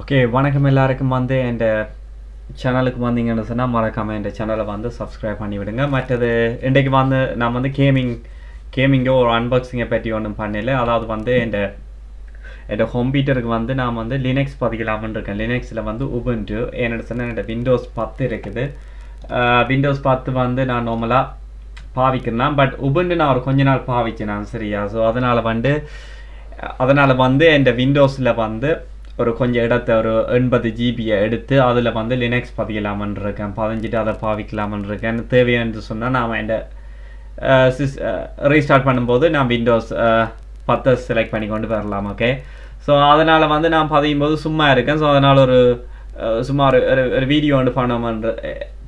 Okay வணக்கம் எல்லாருக்கும் வந்து என் சேனலுக்கு வந்தீங்கன்னு சொன்னால் மறக்காமல் என் சேனலை வந்து சப்ஸ்கிரைப் பண்ணி விடுங்க மற்றது இன்றைக்கு வந்து நான் வந்து கேமிங் கேமிங்கோ ஒரு அன்பாக்சிங்கை பற்றி ஒன்றும் பண்ணல. அதாவது வந்து என் என் கம்ப்யூட்டருக்கு வந்து நான் வந்து லினக்ஸ் பதிக்கலாம்னு இருக்கேன் லினக்ஸில் வந்து உபுண்டு என்னோட சொன்னால் என்னோட விண்டோஸ் பத்து இருக்குது. விண்டோஸ் பத்து வந்து நான் நார்மலாக பாவிக்கிறேன். பட் உபுண்டு நான் ஒரு கொஞ்ச நாள் பாவிச்சேன் நான் சரியா? ஸோ அதனால் வந்து அதனால் வந்து என் விண்டோஸில் வந்து ஒரு கொஞ்சம் இடத்த ஒரு எண்பது ஜிபியை எடுத்து அதில் வந்து லினக்ஸ் பதிக்கலாமன் இருக்கேன் பதிஞ்சிட்டு அதை பாவிக்கலாமன் இருக்கேன் தேவையானது சொன்னால் நான் என் சிஸ் ரீஸ்டார்ட் பண்ணும்போது நான் விண்டோஸ் பத்தை செலக்ட் பண்ணி கொண்டு வரலாம் ஓகே ஸோ அதனால் வந்து நான் பதியும் போது சும்மா இருக்கேன். ஸோ அதனால் ஒரு சும்மா ஒரு ஒரு வீடியோ வந்து பண்ணுவோம்ன்ற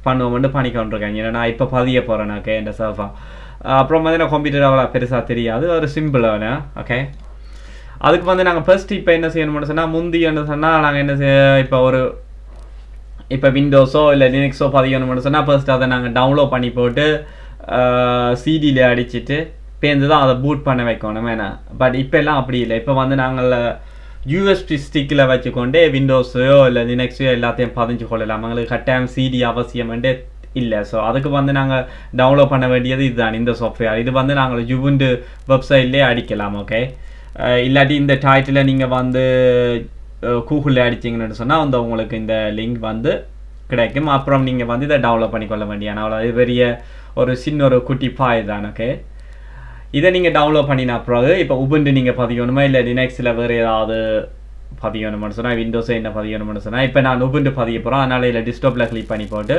பண்ணுவோம்னு பண்ணிக்கொண்டிருக்கேன். ஏன்னா நான் இப்போ பதிய போகிறேன் ஓகே என் சர்ஃபா அப்புறம் வந்து நான் கம்ப்யூட்டர் அவ்வளோ பெருசாக தெரியாது. ஒரு சிம்பிளான ஓகே அதுக்கு வந்து நாங்கள் ஃபர்ஸ்ட் இப்போ என்ன செய்யணும்னு சொன்னால் முந்தி என்ன சொன்னால் நாங்கள் என்ன செய்ய இப்போ ஒரு இப்போ விண்டோஸோ இல்லை லினக்ஸோ பதியணும்னு சொன்னால் ஃபர்ஸ்ட் அதை நாங்கள் டவுன்லோட் பண்ணி போட்டு சிடியில் அடிச்சுட்டு பேர்ந்து தான் அதை பூட் பண்ண வைக்கணும் வேணா. பட் இப்போ எல்லாம் அப்படி இல்லை. இப்போ வந்து நாங்கள் யூஎஸ்பி ஸ்டிக்கில் வச்சுக்கொண்டே விண்டோஸையோ இல்லை லினக்ஸையோ எல்லாத்தையும் பதிஞ்சு கொள்ளலாம். எங்களுக்கு கட்டாயம் சிடி அவசியம்ன்ட்டு இல்லை. ஸோ அதுக்கு வந்து நாங்கள் டவுன்லோட் பண்ண வேண்டியது இதுதான் இந்த சாஃப்ட்வேர் இது வந்து நாங்கள் ஜுபுண்டு வெப்சைட்லேயே அடிக்கலாம் ஓகே இல்லாட்டி இந்த டைட்டில் நீங்கள் வந்து கூகுளில் அடிச்சிங்கன்னு சொன்னால் அந்த உங்களுக்கு இந்த லிங்க் வந்து கிடைக்கும். அப்புறம் நீங்கள் வந்து இதை டவுன்லோட் பண்ணிக்கொள்ள வேண்டியான அவ்வளோ இது பெரிய ஒரு சின்ன ஒரு குட்டி பாய் தான் ஓகே இதை நீங்கள் டவுன்லோட் பண்ணின பிறகு இப்போ உபுண்டு நீங்கள் பதியணுமா? இல்லை லினக்ஸில் வேறு ஏதாவது பதியணும்னு சொன்னால் விண்டோஸை என்ன பதியணும்னு சொன்னால் இப்போ நான் உபுண்டு பதிய போகிறோம் அதனால் இதில் டிஸ்டோப்பில் கிளிக் பண்ணி போட்டு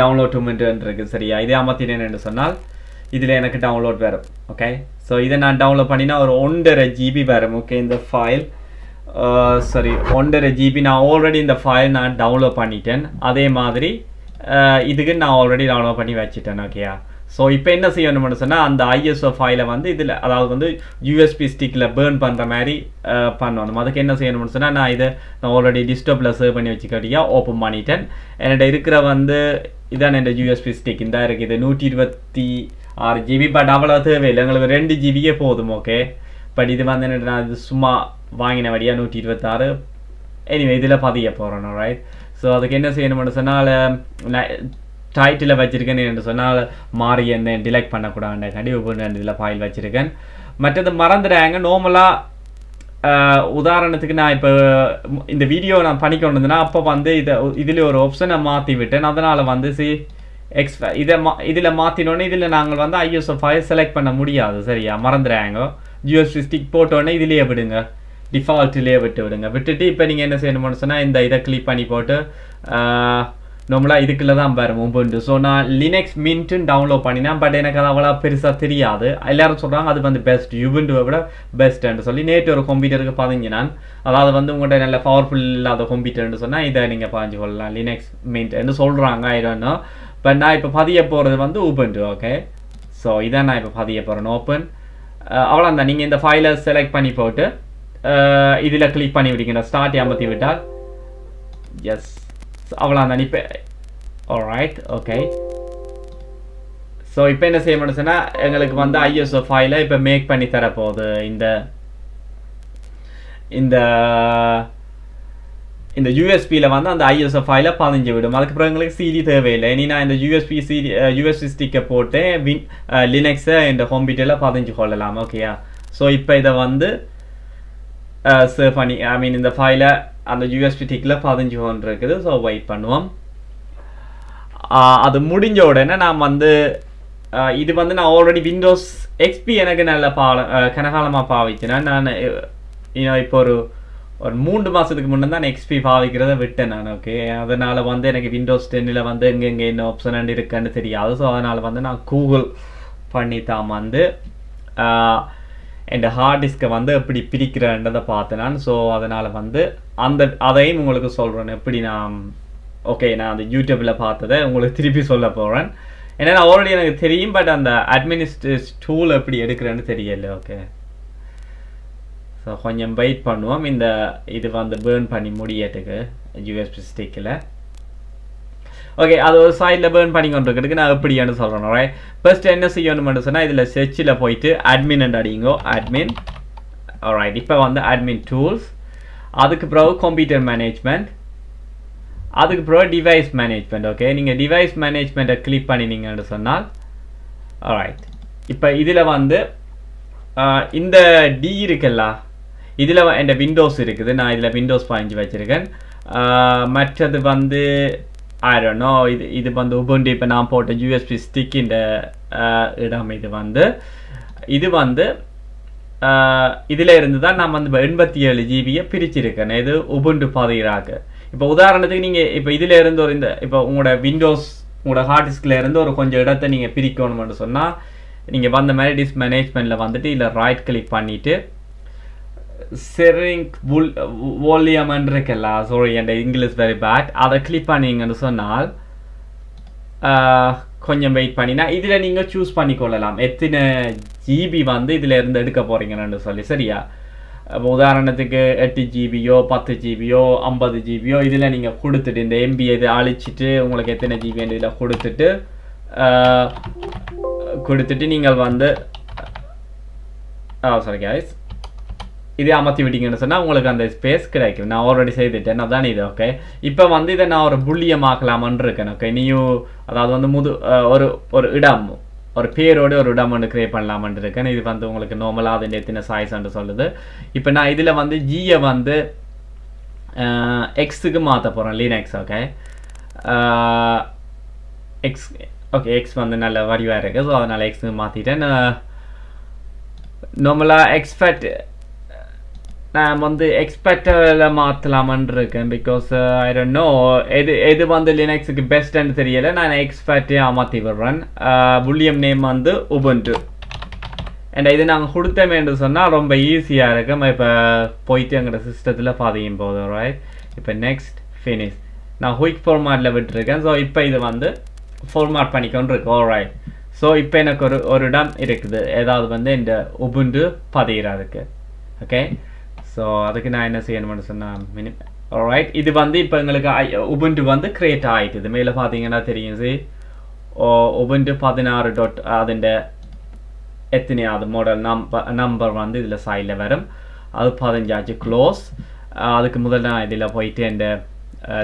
டவுன்லோட் டூமெண்ட்டுன்னு இருக்குது சரியா? இதே அமர்த்தினேன்னு சொன்னால் இதில் எனக்கு டவுன்லோட் வரும் ஓகே ஸோ இதை நான் டவுன்லோட் பண்ணினா ஒரு ஒன்றரை ஜிபி வரும் ஓகே இந்த ஃபைல் சாரி uh, ஒன்றரை ஜிபி நான் ஆல்ரெடி இந்த ஃபைல் நான் டவுன்லோட் பண்ணிட்டேன். அதே மாதிரி uh, இதுக்கு நான் ஆல்ரெடி டவுன்லோட் பண்ணி வச்சுட்டேன். ஓகேயா ஸோ இப்போ என்ன செய்யணும்னு சொன்னால் அந்த ஐஎஸ்ஓ ஃபைலை வந்து இதில் அதாவது வந்து யூஎஸ்பி ஸ்டிக்கில் பேர்ன் பண்ணுற மாதிரி uh, பண்ணணும். அதுக்கு என்ன செய்யணும்னு சொன்னால் நான் இதை நான் ஆல்ரெடி டிஸ்டர்பில் சேவ் பண்ணி வச்சுக்கிட்டியா ஓப்பன் பண்ணிட்டேன். என்னோட இருக்கிற வந்து இதான் என்னோட யூஎஸ்பி ஸ்டிக் இந்த இருக்குது நூற்றி இருபத்தி ஆறு ஜிபி பட் அவ்வளோ தேவையில்லை எங்களுக்கு ரெண்டு ஜிபியே போதும் ஓகே பட் இது வந்து நான் இது சும்மா வாங்கின வழியாக நூற்றி இருபத்தாறு எனிவே இதில் பதிய போகிறோம் ரைட் ஸோ அதுக்கு என்ன செய்யணும்னு சொன்னால் டைட்டில் வச்சுருக்கேன் என்று சொன்னால் மாறி என்ன டிலெக்ட் பண்ணக்கூடாது கண்டி ஒவ்வொரு இதில் ஃபைல் வச்சுருக்கேன் மற்றது மறந்துடாங்க நார்மலாக உதாரணத்துக்கு நான் இப்போ இந்த வீடியோ நான் பண்ணி அப்போ வந்து இதை இதில் ஒரு ஆப்ஷனை மாற்றி விட்டேன் அதனால் வந்து சி எக்ஸ் இதை மா இதில் மாற்றினோடனே இதில் நாங்கள் வந்து ஐஎஸ்ஓ ஃபைல் செலக்ட் பண்ண முடியாது சரியா? மறந்துடுறாங்க ஜிஎஸ்டி ஸ்டிக் போட்டோடனே இதுலேயே விடுங்க. டிஃபால்ட்லேயே விட்டு விடுங்க. விட்டுட்டு இப்போ நீங்கள் என்ன செய்யணும்னு சொன்னால் இந்த இதை கிளிக் பண்ணி போட்டு நம்மளாக இதுக்குள்ளே தான் வரும் உபுண்டு ஸோ நான் லினக்ஸ் மின்ட்டுன்னு டவுன்லோட் பண்ணினேன் பட் எனக்கு அது அவ்வளோ பெருசாக தெரியாது. எல்லாரும் சொல்கிறாங்க அது வந்து பெஸ்ட் யுபுண்டுவை விட பெஸ்ட்டுன்னு சொல்லி. நேற்று ஒரு கம்ப்யூட்டருக்கு பதிஞ்சு நான். அதாவது வந்து உங்கள்கிட்ட நல்ல பவர்ஃபுல் இல்லாத கம்ப்யூட்டர்னு சொன்னால் இதை நீங்கள் பதிஞ்சு கொள்ளலாம் லினக்ஸ் மின்ட்னு சொல்கிறாங்க ஐடோன்னு இப்போ நான் இப்போ பதிய போகிறது வந்து உபுண்டு ஓகே ஸோ இதான் நான் இப்போ பதிய போகிறேன் ஓப்பன் அவ்வளோதான் நீங்கள் இந்த ஃபைலை செலக்ட் பண்ணி போட்டு இதில் கிளிக் பண்ணி விடுங்க ஸ்டார்ட் அமர்த்தி விட்டால் எஸ் அவ்வளோதான் இப்போ ரைட் ஓகே ஸோ இப்போ என்ன செய்ய முடிச்சுன்னா எங்களுக்கு வந்து ஐஎஸ்ஓ ஃபைலை இப்போ மேக் பண்ணி தரப்போகுது. இந்த இந்த இந்த யூஎஸ்பியில் வந்து அந்த ஐஎஸ்ஓ ஃபைலில் பதிஞ்சு விடும். அதுக்கப்புறம் எங்களுக்கு சிடி தேவையில்லை. இனி நான் இந்த யூஎஸ்பி சிடி யூஎஸ்பி ஸ்டிக்கை போட்டு வின் லினக்ஸை இந்த பீட்டரில் பதிஞ்சு கொள்ளலாம். ஓகேயா ஸோ இப்போ இதை வந்து சேவ் பண்ணி ஐ மீன் இந்த ஃபைலை அந்த யூஎஸ்பி டிக்கில் பதிஞ்சு கொண்டு இருக்குது ஸோ வெயிட் பண்ணுவோம் அது முடிஞ்ச உடனே நான் வந்து இது வந்து நான் ஆல்ரெடி விண்டோஸ் எக்ஸ்பி எனக்கு நல்ல பாலம் கனகாலமாக பாவிச்சுனா நான் இப்போ ஒரு ஒரு மூன்று மாதத்துக்கு முன்னே தான் எக்ஸ்பி பாவிக்கிறத விட்டேன் நான் ஓகே அதனால் வந்து எனக்கு விண்டோஸ் டென்னில் வந்து எங்கே எங்கே என்ன ஆப்ஷன் இருக்குன்னு தெரியாது. ஸோ அதனால் வந்து நான் கூகுள் பண்ணி தான் வந்து என் ஹார்ட் டிஸ்கை வந்து எப்படி பிரிக்கிறேன்றதை பார்த்தேன் நான். ஸோ அதனால் வந்து அந்த அதையும் உங்களுக்கு சொல்கிறேன் எப்படி நான் ஓகே நான் அந்த யூடியூப்பில் பார்த்ததை உங்களுக்கு திருப்பி சொல்ல போகிறேன் ஏன்னா நான் ஆல்ரெடி எனக்கு தெரியும் பட் அந்த அட்மினிஸ்ட்ரேட் டூல் எப்படி எடுக்கிறேன்னு தெரியல ஓகே ஸோ கொஞ்சம் வெயிட் பண்ணுவோம். இந்த இது வந்து பேர்ன் பண்ணி முடியட்டுக்கு யூஎஸ்பி ஸ்டிக்கில் ஓகே அது ஒரு சைடில் பேர்ன் பண்ணி கொண்டிருக்கிறதுக்கு நான் எப்படின்னு சொல்கிறேன் ரைட் ஃபர்ஸ்ட் என்ன செய்யணும்னு சொன்னால் இதில் செர்ச்சில் போயிட்டு அட்மின் அடிங்கோ அட்மின் ரைட் இப்போ வந்து அட்மின் டூல்ஸ் அதுக்கு பிறகு கம்ப்யூட்டர் மேனேஜ்மெண்ட் அதுக்கு பிறகு டிவைஸ் மேனேஜ்மெண்ட் ஓகே நீங்கள் டிவைஸ் மேனேஜ்மெண்ட்டை கிளிக் பண்ணினீங்கன்னு சொன்னால் ரைட் இப்போ இதில் வந்து இந்த டி இருக்குல்ல இதில் என் விண்டோஸ் இருக்குது. நான் இதில் விண்டோஸ் பதிஞ்சு வச்சுருக்கேன். மற்றது வந்து ஆயிரனோ இது இது வந்து உபுண்டு இப்போ நான் போட்ட யூஎஸ்பி ஸ்டிக்கின்ற இடம் இது வந்து. இது வந்து இதில் இருந்து தான் நான் வந்து எண்பத்தி ஏழு ஜிபியை பிரிச்சிருக்கேன். இது உபுண்டு பதிகிறாக இப்போ உதாரணத்துக்கு நீங்கள் இப்போ இதில் இருந்து ஒரு இந்த இப்போ உங்களோட விண்டோஸ் உங்களோட ஹார்ட் டிஸ்கில் இருந்து ஒரு கொஞ்சம் இடத்தை நீங்கள் பிரிக்கணும்னு சொன்னால் நீங்கள் வந்த மாதிரி டிஸ்க் மேனேஜ்மெண்ட்டில் வந்துட்டு இல்ல ரைட் கிளிக் பண்ணிட்டு வுல் வால்யூம் இருக்குல்ல சாரி என் இங்கிலீஷ் வெரி பேட் அதை கிளிக் பண்ணீங்கன்னு சொன்னால் கொஞ்சம் வெயிட் பண்ணினா இதில் நீங்கள் சூஸ் பண்ணிக்கொள்ளலாம் எத்தனை ஜிபி வந்து இதில் இருந்து எடுக்க போகிறீங்கன்னு சொல்லி சரியா உதாரணத்துக்கு எட்டு ஜிபியோ பத்து ஜிபியோ ஐம்பது ஜிபியோ இதில் நீங்கள் கொடுத்துட்டு இந்த எம்பி இது அழிச்சிட்டு உங்களுக்கு எத்தனை ஜிபி இதில் கொடுத்துட்டு கொடுத்துட்டு நீங்கள் வந்து சாரி கேஸ் இதே அமர்த்தி விட்டீங்கன்னு சொன்னால் உங்களுக்கு அந்த ஸ்பேஸ் கிடைக்கும். நான் ஆல்ரெடி செய்துட்டேன். அதான் இது? ஓகே இப்போ வந்து இதை நான் ஒரு புள்ளியமாக்கலாமன்னு இருக்கேன். ஓகே நீயும் அதாவது வந்து முது ஒரு ஒரு இடம் ஒரு பேரோடு ஒரு இடம் ஒன்று கிரியேட் பண்ணலாமன்னு இருக்கேன். இது வந்து உங்களுக்கு நார்மலாக அது எத்தனை சாய்ஸ்ன்னு சொல்லுது. இப்போ நான் இதில் வந்து ஜியை வந்து எக்ஸுக்கு மாற்ற போகிறேன் Linux okay X okay X வந்து நல்ல வடிவாக இருக்குது ஸோ அதனால் எக்ஸுக்கு மாற்றிட்டேன் நார்மலாக எக்ஸ்பெக்ட் நான் வந்து எக்ஸ்பெக்டில் மாற்றலாமான் இருக்கேன் பிகாஸ் ஐ டோன்ட் நோ எது எது வந்து லினக்ஸுக்கு பெஸ்ட்டுன்னு தெரியல. நான் எக்ஸ்பெக்டே மாற்றி விடுறேன். Uh, புல்லியம் நேம் வந்து உபன்டு அண்ட் இது நாங்கள் கொடுத்தோமேன்னு சொன்னால் ரொம்ப ஈஸியாக இருக்கும். இப்போ போயிட்டு எங்களோட சிஸ்டத்தில் பாதிக்கும் போது ரைட் இப்போ நெக்ஸ்ட் ஃபினிஷ் நான் ஹுயிக் ஃபார்மேட்டில் விட்டுருக்கேன். ஸோ இப்போ இது வந்து ஃபார்மேட் பண்ணிக்கொண்டு ரைட் ஸோ இப்போ எனக்கு ஒரு ஒரு இடம் இருக்குது. ஏதாவது வந்து இந்த உபுண்டு பதிகிறதுக்கு ஓகே ஸோ அதுக்கு நான் என்ன செய்யணும்னு சொன்னால் மினி ரைட் இது வந்து இப்போ எங்களுக்கு உபுண்டு வந்து கிரியேட் ஆகிட்டுது மேலே பார்த்தீங்கன்னா தெரியும் சி உபுண்டு பதினாறு டாட் അതിൻ്റെ எத்தனையாவது மாடல் நம்பர் நம்பர் வந்து இதில் சைடில் வரும் அது பதினஞ்சாச்சு க்ளோஸ் அதுக்கு முதல்ல நான் இதில் போயிட்டு இந்த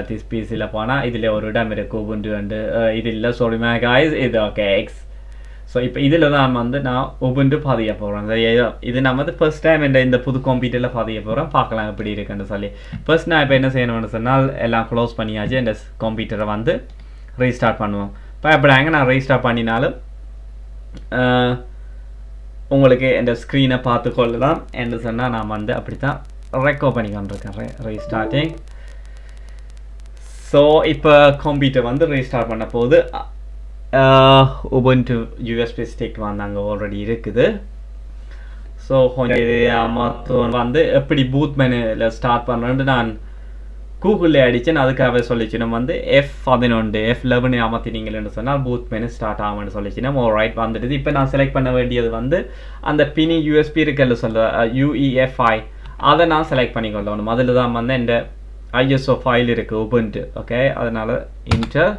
திஸ் பீஸில் போனால் இதில் ஒரு இடம் இருக்குது உபுண்டு வந்து இது இல்லை சொல்லுமே காய்ஸ் இது ஓகே எக்ஸ் ஸோ இப்போ இதில் தான் வந்து நான் ஒவ்வொன்று பாதிக்க போகிறேன் இது- நான் வந்து ஃபர்ஸ்ட் டைம் இந்த இந்த புது கம்ப்யூட்டரில் பாதிக்க போகிறோம் பார்க்கலாம் எப்படி இருக்குன்னு சொல்லி. ஃபர்ஸ்ட் நான் இப்போ என்ன செய்யணும்னு சொன்னால் எல்லாம் க்ளோஸ் பண்ணியாச்சு. இந்த கம்ப்யூட்டரை வந்து ரீஸ்டார்ட் பண்ணுவோம். இப்போ பயப்படாங்க நான் ரீஸ்டார்ட் பண்ணினாலும் உங்களுக்கு இந்த ஸ்க்ரீனை பார்த்து கொள்ளலாம் என்று சொன்னால் நான் வந்து அப்படி தான் ரெக்கார்ட் பண்ணிக்கொண்டிருக்கேன் ரீஸ்டார்டிங் ஸோ இப்போ கம்ப்யூட்டர் வந்து ரீஸ்டார்ட் பண்ண போது உபுண்டு யூஎஸ்பி ஸ்டிக் வந்து அங்கே ஆல்ரெடி இருக்குது. ஸோ கொஞ்சம் இது மொத்தம் வந்து எப்படி பூத் மெனுல ஸ்டார்ட் பண்ணுறேன்னு நான் கூகுளில் அடிச்சேன். அதுக்காக சொல்லிச்சு. நம்ம வந்து எஃப் பதினொன்று எஃப் லெவனு அமர்த்தினீங்கன்னு சொன்னால் பூத் மெனு ஸ்டார்ட் ஆகும்னு சொல்லிச்சு. நம்ம ரைட் வந்துடுது. இப்போ நான் செலக்ட் பண்ண வேண்டியது வந்து அந்த பினி யூஎஸ்பி இருக்குல்ல சொல்ல யூஇஎஃப்ஐ அதை நான் செலக்ட் பண்ணிக்கொள்ளணும். அதில் தான் வந்து இந்த ஐஎஸ்ஓ ஃபைல் இருக்குது உபுண்டு ஓகே அதனால inter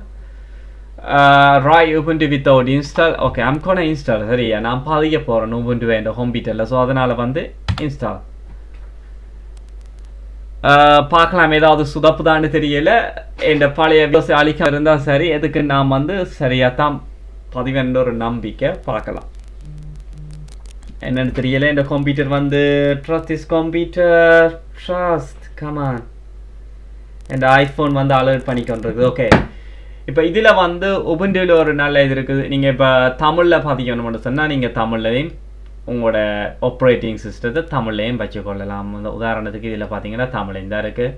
try Ubuntu without install okay அம்கோன install சரியா நான் பாதிக்க போகிறேன் உபுண்டு வேண்ட ஹோம் பீட்டரில் ஸோ அதனால் வந்து இன்ஸ்டால் பார்க்கலாம் ஏதாவது சுதப்புதான்னு தெரியல என் பழைய விவசாய அழிக்க இருந்தால் சரி எதுக்கு நாம் வந்து சரியாக தான் பதிவென்ற ஒரு நம்பிக்கை பார்க்கலாம் என்னன்னு தெரியல இந்த கம்ப்யூட்டர் வந்து trust is computer trust come on N iPhone வந்து அலர்ட் பண்ணிக்கொண்டிருக்கு ஓகே இப்போ இதில் வந்து உபுண்டுவில் ஒரு நல்ல இது இருக்குது. நீங்கள் இப்போ தமிழில் பார்த்தீங்கன்னு சொன்னால் நீங்கள் தமிழ்லையும் உங்களோட ஆப்ரேட்டிங் சிஸ்டத்தை தமிழ்லையும் வச்சுக்கொள்ளலாம். உதாரணத்துக்கு இதில் பார்த்தீங்கன்னா தமிழையும் தான் இருக்குது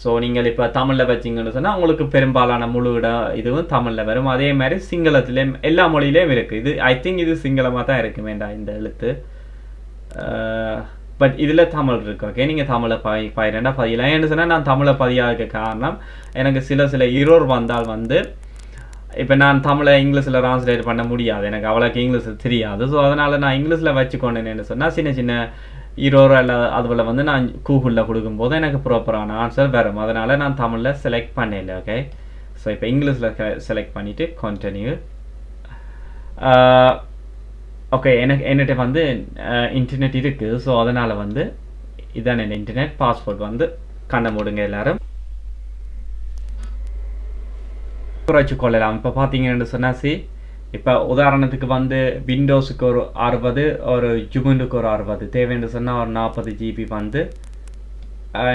ஸோ நீங்கள் இப்போ தமிழில் வச்சிங்கன்னு சொன்னால் உங்களுக்கு பெரும்பாலான முழு இடம் இதுவும் தமிழில் வரும். அதே மாதிரி சிங்களத்துலேயும் எல்லா மொழியிலையும் இருக்குது இது ஐ திங்க் இது சிங்களமாக தான் இருக்குமேண்டா இந்த எழுத்து. பட் இதில் தமிழ் இருக்கு ஓகே நீங்கள் தமிழை பதி பதிரெண்டா பதியலாம். ஏன்னு சொன்னால் நான் தமிழை பதியாக காரணம் எனக்கு சில சில இருவர் வந்தால் வந்து இப்போ நான் தமிழை இங்கிலீஷில் ட்ரான்ஸ்லேட் பண்ண முடியாது. எனக்கு அவ்வளோக்கு இங்கிலீஷ் தெரியாது. ஸோ அதனால் நான் இங்கிலீஷில் வச்சுக்கொண்டேன்னு சொன்னால் சின்ன சின்ன ஈரோரோ இல்லை அதுபோல் வந்து நான் கூகுளில் கொடுக்கும்போது எனக்கு ப்ராப்பரான ஆன்சர் வரும். அதனால் நான் தமிழில் செலக்ட் பண்ணல ஓகே ஸோ இப்போ இங்கிலீஷில் செலக்ட் பண்ணிவிட்டு கண்டினியூ ஓகே எனக்கு என்கிட்ட வந்து இன்டர்நெட் இருக்குது ஸோ அதனால் வந்து இதான் என் இன்டர்நெட் பாஸ்போர்ட் வந்து கண்ணை மூடுங்க எல்லாரும். குறைச்சி கொள்ளலாம். இப்போ பார்த்தீங்கன்னு சொன்னா சி இப்போ உதாரணத்துக்கு வந்து விண்டோஸுக்கு ஒரு அறுபது ஒரு ஜுபுண்டுக்கு ஒரு அறுபது. தேவைன்னு சொன்னால் ஒரு நாற்பது ஜிபி வந்து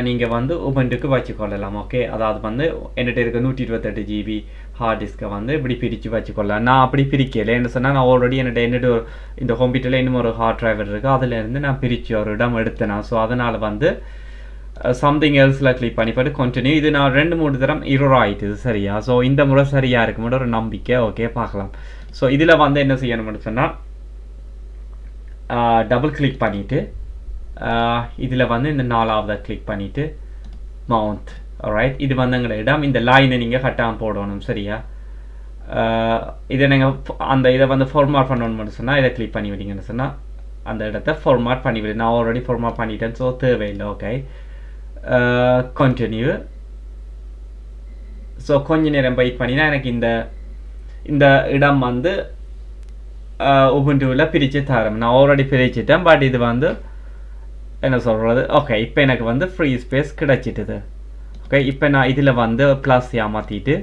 நீங்கள் வந்து உபண்டுக்கு வச்சுக்கொள்ளலாம் ஓகே அதாவது வந்து என்கிட்ட இருக்க நூற்றி இருபத்தெட்டு ஜிபி ஹார்ட் டிஸ்க்கை வந்து இப்படி பிரித்து வச்சுக்கொள்ளலாம். நான் அப்படி பிரிக்கலை. என்ன சொன்னால் நான் ஆல்ரெடி என்னோட என்னோட ஒரு இந்த கம்ப்யூட்டரில் இன்னும் ஒரு ஹார்ட் டிரைவர் இருக்குது அதுலேருந்து நான் பிரித்து ஒரு இடம் எடுத்தேனா. ஸோ அதனால் வந்து சம்திங் எல்ஸில் கிளிக் பண்ணி போட்டு கண்டினியூ இது நான் ரெண்டு மூணு தரம் இருவர் ஆயிட்டுது. சரியா? ஸோ இந்த முறை சரியாக இருக்குமோட ஒரு நம்பிக்கை. ஓகே பார்க்கலாம். ஸோ இதில் வந்து என்ன செய்யணும்னு சொன்னால் uh, டபுள் கிளிக் பண்ணிவிட்டு uh, இதில் வந்து இந்த நாலாவதை கிளிக் பண்ணிவிட்டு மவுண்ட் ரைட் இது வந்து எங்களோட இடம். இந்த லைனை நீங்கள் கட்டாமல் போடணும். சரியா? இதை நீங்கள் அந்த இதை வந்து ஃபார்மாட் பண்ணணும்னு சொன்னால் இதை கிளிக் பண்ணி விட்டீங்கன்னு சொன்னால் அந்த இடத்த ஃபார்மாட் பண்ணிவிடு நான் ஆல்ரெடி ஃபார்மாட் பண்ணிட்டேன் ஸோ தேவையில்லை. ஓகே கண்டினியூ ஸோ கொஞ்ச நேரம் வெயிட் பண்ணினா எனக்கு இந்த இந்த இடம் வந்து உபுண்டுவில் பிரித்து தரேன். நான் ஆல்ரெடி பிரிச்சுட்டேன் பட் இது வந்து என்ன சொல்கிறது ஓகே இப்போ எனக்கு வந்து ஃப்ரீ ஸ்பேஸ் கிடைச்சிட்டுது. ஓகே இப்போ நான் இதில் வந்து ப்ளஸ் ஏமாற்றிட்டு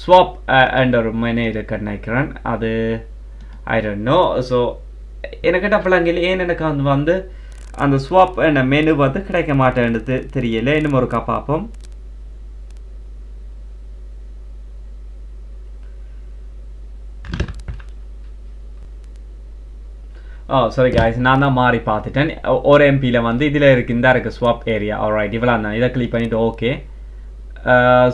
ஸ்வாப் அண்ட் ஒரு மெனு இருக்குன்னு நினைக்கிறேன் அது ஐ டோன்ட் நோ ஸோ எனக்கு டப்பலாங்கில் ஏன் எனக்கு வந்து வந்து அந்த ஸ்வாப் என்ன மெனு வந்து கிடைக்க மாட்டேன்னு தெரியல. இன்னும் ஒருக்கா பார்ப்போம். ஓ சாரி காய்ஸ் நான் தான் மாறி பார்த்துட்டேன். ஒரு எம்பியில் வந்து இதில் இருக்கு இந்த இருக்குது ஸ்வாப் ஏரியா ஆல்ரைட் இவ்வளோ தான் இதை கிளிக் பண்ணிவிட்டு ஓகே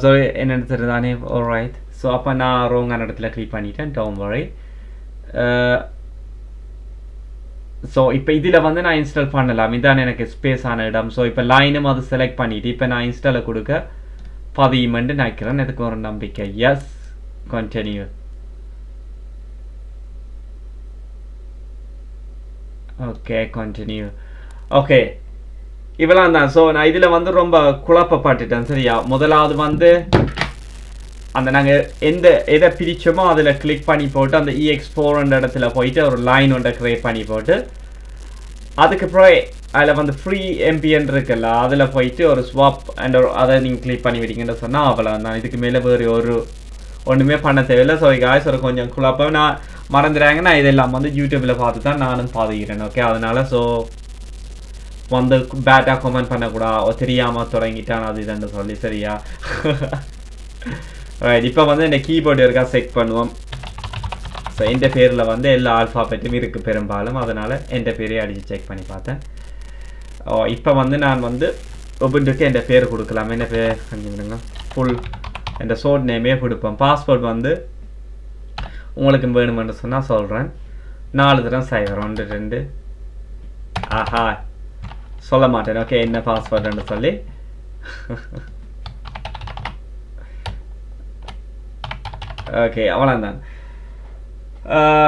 ஸோ என்னென்னு தெரியுதானே ரைட் ஸோ அப்போ நான் ரோங்கான இடத்துல கிளிக் பண்ணிட்டேன் டவுன் வரை ஸோ இப்போ இதில் வந்து நான் இன்ஸ்டால் பண்ணலாம் இதான் எனக்கு ஸ்பேஸ் ஆன இடம் ஸோ இப்போ லைனும் அது செலக்ட் பண்ணிவிட்டு இப்போ நான் இன்ஸ்டாலை கொடுக்க பதியுமெண்டு நினைக்கிறேன் எனக்கு ஒரு நம்பிக்கை yes continue okay continue okay இவெல்லாம் தான் ஸோ நான் இதில் வந்து ரொம்ப குழப்பப்பட்டுட்டேன். சரியா? முதலாவது வந்து அந்த நாங்கள் எந்த எதை பிரித்தோமோ அதில் கிளிக் பண்ணி போட்டு அந்த இஎக்ஸ் ஃபோர்ன்ற இடத்துல போயிட்டு ஒரு லைன் ஒன்றை க்ரியேட் பண்ணி போட்டு அதுக்கப்புறம் அதில் வந்து ஃப்ரீ எம்பிஎன் இருக்குல்ல அதில் போயிட்டு ஒரு ஸ்வாப் அண்ட் ஒரு அதை நீங்கள் கிளிக் பண்ணி விட்டீங்கன்னு சொன்னால் அவ்வளோ நான் இதுக்கு மேலே வேறு ஒரு ஒன்றுமே பண்ண தேவையில்லை. ஸோ காய்ஸ் ஒரு கொஞ்சம் குழப்பம். நான் மறந்துடுறாங்க நான் இதெல்லாம் வந்து யூடியூப்பில் பார்த்து தான் நானும் பாதிக்கிறேன் ஓகே அதனால் ஸோ வந்து பேட்டாக கமெண்ட் பண்ணக்கூடாது தெரியாமல் தொடங்கிட்டான் அது இதுன்னு சொல்லி சரியா ரைட் இப்போ வந்து இந்த கீபோர்டு இருக்கா செக் பண்ணுவோம் ஸோ எந்த பேரில் வந்து எல்லா ஆல்ஃபாபெட்டும் இருக்குது பெரும்பாலும் அதனால் எந்த பேரையும் அடித்து செக் பண்ணி பார்த்தேன் ஓ இப்போ வந்து நான் வந்து ஒவ்வொன்றுக்கு என் பேர் கொடுக்கலாம் என்ன பேர் கொஞ்சம் ஃபுல் என் சோட் நேமே கொடுப்பேன் பாஸ்போர்ட் வந்து உங்களுக்கு வேணுமென்று சொன்னால் சொல்கிறேன் நாலு தரம் சைவர் ஒன்று ரெண்டு ஆஹா சொல்ல மாட்டேன் ஓகே என்ன பாஸ்வேர்டுன்னு சொல்லி ஓகே அவ்வளோதான்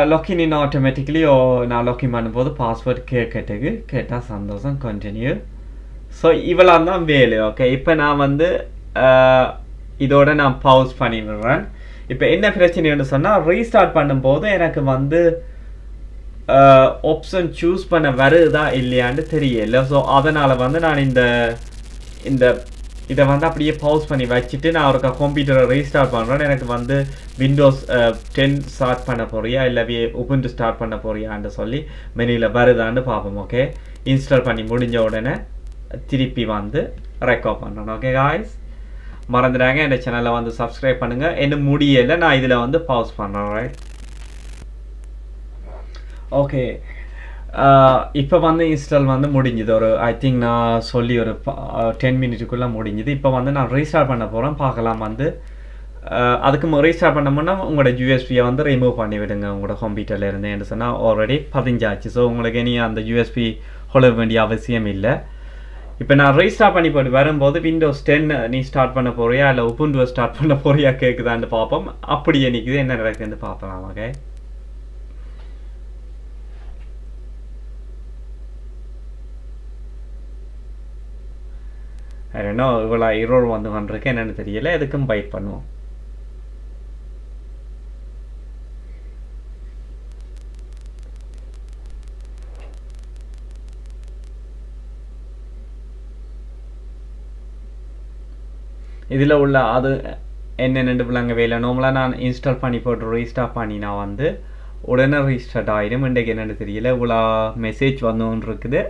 லாக்கின் இன் ஆட்டோமேட்டிக்கலி ஓ நான் லாக்கின் பண்ணும்போது பாஸ்வேர்ட் கேட்கட்டுக்கு கேட்டால் சந்தோஷம் கண்டினியூ ஸோ இவ்வளோ தான் வேலை ஓகே இப்போ நான் வந்து uh, இதோட நான் பவுஸ் பண்ணிடுறேன். இப்போ என்ன பிரச்சனைன்னு சொன்னால் ரீஸ்டார்ட் பண்ணும்போது எனக்கு வந்து ஆப்ஷன் சூஸ் பண்ண வருதா இல்லையான்னு தெரியல. ஸோ அதனால் வந்து நான் இந்த இந்த இதை வந்து அப்படியே பவுஸ் பண்ணி வச்சுட்டு நான் ஒரு கம்ப்யூட்டரை ரீஸ்டார்ட் பண்ணுறேன் எனக்கு வந்து விண்டோஸ் டென் ஸ்டார்ட் பண்ண போறியா? இல்லை உபுண்டு ஸ்டார்ட் பண்ண போறியான்னு சொல்லி மெனியில் வருதான்னு பார்ப்போம் ஓகே இன்ஸ்டால் பண்ணி முடிஞ்ச உடனே திருப்பி வந்து ரெக்கார்ட் பண்ணணும் ஓகே காய்ஸ் மறந்துடாங்க இந்த சேனலை வந்து சப்ஸ்கிரைப் பண்ணுங்கள் என்ன முடியலை நான் இதில் வந்து பவுஸ் பண்ணுறேன் ரைட் ஓகே இப்போ வந்து இன்ஸ்டால் வந்து முடிஞ்சுது. ஒரு ஐ திங்க் நான் சொல்லி ஒரு டென் மினிட்டுக்குள்ளே uh, முடிஞ்சுது. இப்போ வந்து நான் ரீஸ்டார்ட் பண்ண போகிறேன் பார்க்கலாம் வந்து. Uh, அதுக்கு ரீஸ்டார்ட் பண்ணோம்னா உங்களோட யூஎஸ்பியை வந்து ரிமூவ் பண்ணி விடுங்க. உங்களோட கம்ப்யூட்டரில் இருந்து. என்று சொன்னால் ஆல்ரெடி பதிஞ்சாச்சு. ஸோ உங்களுக்கு இனி அந்த யூஎஸ்பி கொள்ள வேண்டிய அவசியம் இல்லை. இப்போ நான் ரீஸ்டார்ட் பண்ணி போட்டு வரும்போது விண்டோஸ் டென் நீ ஸ்டார்ட் பண்ண போறியா? இல்லை உப்புண்டுவை ஸ்டார்ட் பண்ண போறியா? கேட்குதான்னு பார்ப்போம். அப்படி நிற்குது என்ன நடக்குதுன்னு பார்க்கலாம். ஓகே என்ன இவ்வளோ இருள் வந்து கொண்டிருக்கு என்னென்னு தெரியல எதுக்கும் பைட் பண்ணுவோம். இதில் உள்ள அது என்னென்னு விளங்க வேலை. நார்மலாக நான் இன்ஸ்டால் பண்ணி போட்டு ரீஸ்டார்ட் பண்ணி நான் வந்து உடனே ரீஸ்டார்ட் ஆகிடும் இன்றைக்கு என்னென்னு தெரியல இவ்வளோ மெசேஜ் வந்தோன்னு இருக்குது.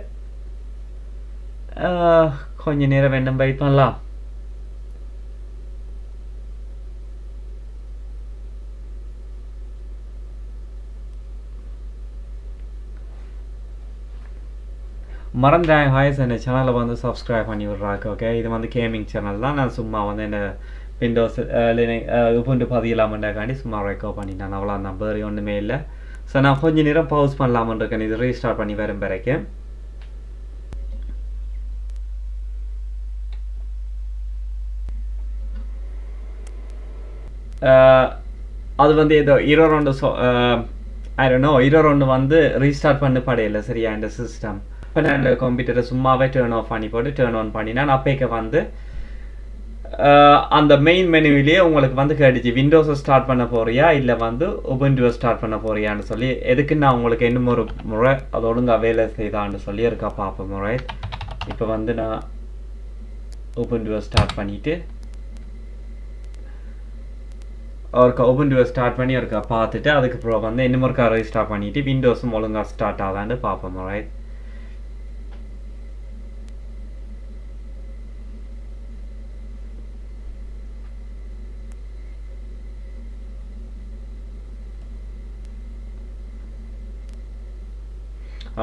ஆஹ், கொஞ்ச நேரம் வேணும் வெயிட் பண்ணலாம் மறந்துட்டேன் ஹாய்ஸ் இந்த சேனலை வந்து சப்ஸ்கிரைப் பண்ணி விட்றாங்க ஓகே இது வந்து கேமிங் சேனல் தான் நான் சும்மா வந்து என்ன விண்டோஸ் உபுண்டு பதியலாமண்டாக்காண்டி சும்மா ரெக்கவர் பண்ணிட்டேன் அவ்வளோ தான் வேறு ஒன்றுமே இல்லை ஸோ நான் கொஞ்ச நேரம் பவுஸ் பண்ணலாமன்னு இருக்கேன் இது ரீஸ்டார்ட் பண்ணி வரும் பிறகு அது வந்து ஏதோ இருபது ரெண்டு சோ ஐடனோ இரோ ரெண்டு வந்து ரீஸ்டார்ட் பண்ண படையில சரியா இந்த சிஸ்டம் இப்போ நான் இந்த கம்ப்யூட்டரை சும்மாவே டேர்ன் ஆஃப் பண்ணி போட்டு டேர்ன் ஆன் பண்ணினேன் நான் அப்பேக்க வந்து அந்த மெயின் மெனுவிலேயே உங்களுக்கு வந்து கேட்டுச்சு விண்டோஸை ஸ்டார்ட் பண்ண போறியா இல்லை வந்து உபுண்டுவை ஸ்டார்ட் பண்ண போறியான்னு சொல்லி எதுக்கு நான் உங்களுக்கு இன்னும் ஒரு முறை அது ஒழுங்காக வேலை செய்தான்னு சொல்லி இருக்கா பார்ப்போம் முறை இப்போ வந்து நான் உபுண்டுவை ஸ்டார்ட் பண்ணிவிட்டு ஒருக்கா உபுண்டுவை ஸ்டார்ட் பண்ணி ஒருக்கா பார்த்துட்டு அதுக்கப்புறம் வந்து இன்னும் ஒருக்கா ஸ்டார்ட் பண்ணிட்டு விண்டோஸும் ஒழுங்காக ஸ்டார்ட் ஆகான்னு பார்ப்போம் ரைட்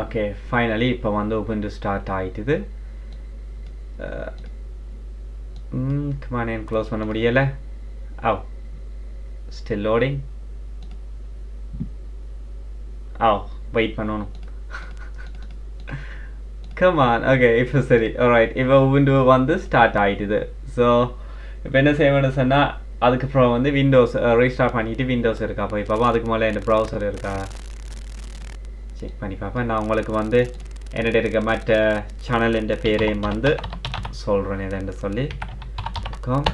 ஓகே ஃபைனலி இப்போ வந்து உபுண்டு ஸ்டார்ட் ஆயிட்டுது. Uh, கமான் க்ளோஸ் பண்ண முடியலை. Oh oh. Still loading oh wait பண்ணணும் கமான் ஓகே இப்போ சரி ரைட் இப்போ விண்டோ வந்து ஸ்டார்ட் ஆயிட்டுது ஸோ இப்போ என்ன செய்யணும்னு சொன்னால் அதுக்கப்புறம் வந்து விண்டோஸ் ரீஸ்டார்ட் பண்ணிட்டு விண்டோஸ் இருக்கா போய் பார்ப்போம் அதுக்கு மேலே என் ப்ரௌசர் இருக்கா செக் பண்ணி பார்ப்பேன் நான் உங்களுக்கு வந்து என்னிட இருக்க மற்ற சேனல் என்ற பேரையும் வந்து சொல்கிறேன் எதுன்னு சொல்லி இருக்கும்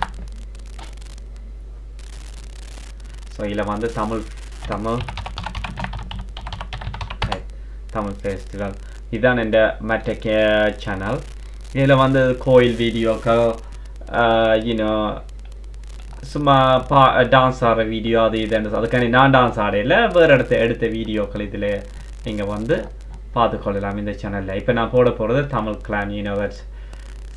ஸோ இதில் வந்து தமிழ் தமிழ் தமிழ் ஃபெஸ்டிவல் இதுதான் இந்த மற்ற கே சேனல் இதில் வந்து கோயில் வீடியோக்கள் இன்னும் சும்மா பா டான்ஸ் ஆடுற வீடியோ அது இதுன்னு அதுக்காண்டி நான் டான்ஸ் ஆடையில் வேறு இடத்த எடுத்த வீடியோக்கள் இதில் நீங்கள் வந்து பார்த்துக்கொள்ளலாம் இந்த சேனலில் இப்போ நான் போட போகிறது தமிழ் கிளான் யூனிவர்ஸ்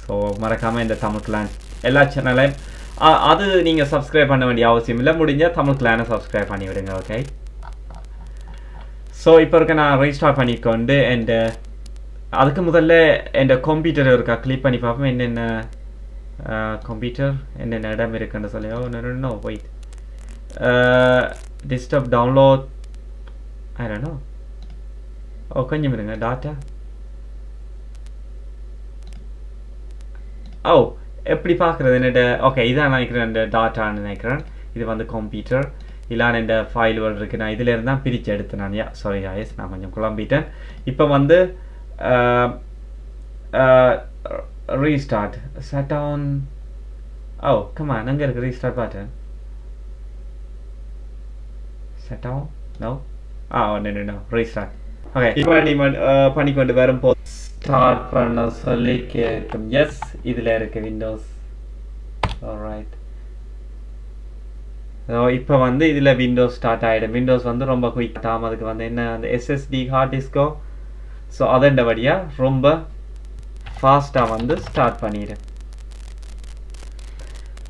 ஸோ மறக்காமல் இந்த தமிழ் கிளான் எல்லா சேனலையும் அது நீங்கள் சப்ஸ்கிரைப் பண்ண வேண்டிய அவசியம் இல்லை. முடிஞ்சால் தமிழ் கிளானை சப்ஸ்கிரைப் பண்ணி விடுங்க ஓகே ஸோ இப்போ இருக்க நான் ரீஸ்டார்ட் பண்ணிக்கொண்டு என் uh, அதுக்கு முதல்ல என் கம்ப்யூட்டர் இருக்கா? கிளிக் பண்ணி பார்ப்போம். என்னென்ன கம்ப்யூட்டர் என்னென்ன இடம் இருக்குன்னு சொல்லி. ஒன்று no wait disturb download I oh கொஞ்சம் இருங்க. டாட்டா ஓ oh, எப்படி பார்க்குறது என்னோட ஓகே இதான் நினைக்கிறேன் இந்த டாட்டான்னு நினைக்கிறேன். இது வந்து கம்ப்யூட்டர் இல்லான இந்த ஃபைல் வேர்டு இருக்குது நான் இதிலேருந்து தான் பிரித்து எடுத்தேன் நான். யா சாரி ஆயஸ் நான் கொஞ்சம் குழம்பிட்டேன். இப்போ வந்து ரீஸ்டார்ட் செட் ஆன் ஓ கமா அங்கே இருக்கு ரீஸ்டார்ட் பார்த்தேன் செட் ஆன் நோ ஆ ஒன்று ரீஸ்டார்ட் ஓகே இப்போ நீ uh, பண்ணிக்கொண்டு வரும்போது ஸ்டார்ட் பண்ண சொல்லி கேட்கும் எஸ் இதில் இருக்கு விண்டோஸ் ரைட் ஸோ இப்போ வந்து இதில் விண்டோஸ் ஸ்டார்ட் ஆகிடும் விண்டோஸ் வந்து ரொம்ப குயிக் தாமதுக்கு வந்து என்ன அந்த எஸ்எஸ்டி ஹார்ட் டிஸ்கோ ஸோ அதண்டபடியாக ரொம்ப ஃபாஸ்ட்டாக வந்து ஸ்டார்ட் பண்ணிடு.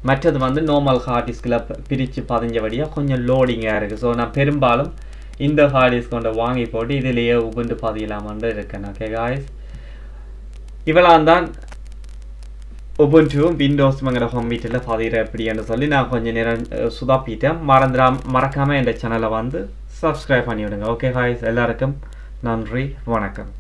மற்றது வந்து நார்மல் ஹார்ட் டிஸ்கில் பிரித்து பதிஞ்சபடியாக கொஞ்சம் லோடிங்காக இருக்குது ஸோ நான் பெரும்பாலும் இந்த ஹார்ட் டிஸ்க் கொண்டு வாங்கி போட்டு இதிலேயே உகுந்து பதியலாமான்னு இருக்கேன். ஓகே காய்ஸ் இவளான் தான் உபுண்டுவும் ஹோம் வீட்டில் பதிகிற எப்படின்னு சொல்லி நான் கொஞ்சம் நேரம் சுதாப்பிட்டேன். மறந்துடா மறக்காமல் என் சேனலை வந்து சப்ஸ்கிரைப் பண்ணிவிடுங்க. ஓகே ஹாய்ஸ் எல்லாருக்கும் நன்றி வணக்கம்.